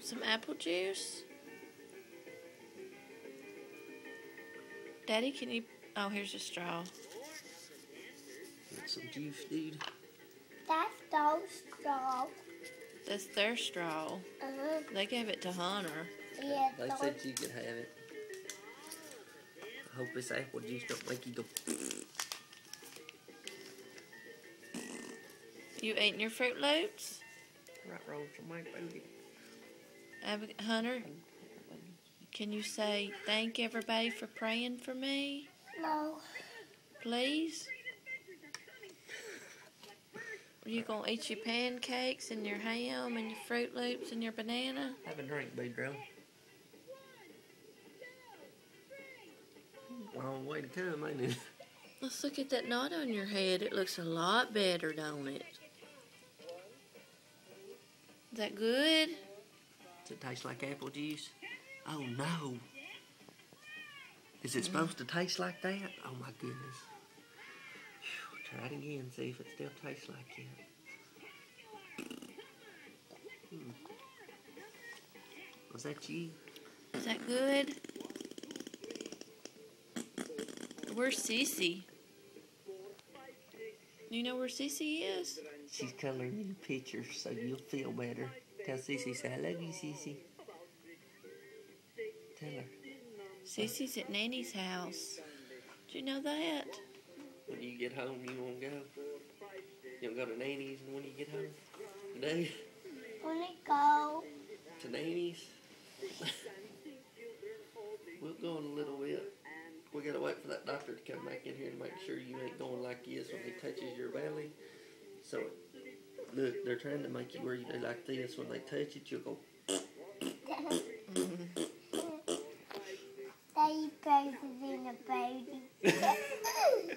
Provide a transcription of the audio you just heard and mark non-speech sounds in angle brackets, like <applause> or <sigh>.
some apple juice? Daddy, can you? Oh, here's a straw. Get some juice, dude. That's those straw. That's their straw. Uh-huh. They gave it to Hunter. Yeah, They said you could have it. I hope this apple juice don't make you go. You eating your Froot Loops? Right roll from my booty. Ab- Hunter, can you say thank everybody for praying for me, No. please? Are you gonna eat your pancakes and your ham and your Froot Loops and your banana? Have a drink, Boudreaux. Long way to come, ain't it? Let's look at that knot on your head. It looks a lot better, don't it? Is that good? It taste like apple juice? Oh no. Is it supposed to taste like that? Oh my goodness. Phew, try it again, see if it still tastes like it. Hmm. Was that you? Is that good? Where's Cece? You know where Cece is? She's coloring you pictures so you'll feel better. Tell Cece, say, I love you, Cece. Tell her. Cece's at Nanny's house. Do you know that? When you get home, you won't go. You don't go to Nanny's and when you get home. No, Wanna go? to Nanny's. we'll go in a little bit. We gotta wait for that doctor to come back in here to make sure you ain't going like this when he touches your belly. So, look, they're trying to make you where you do like this. When they touch it, you'll go. They baby in a baby. <laughs>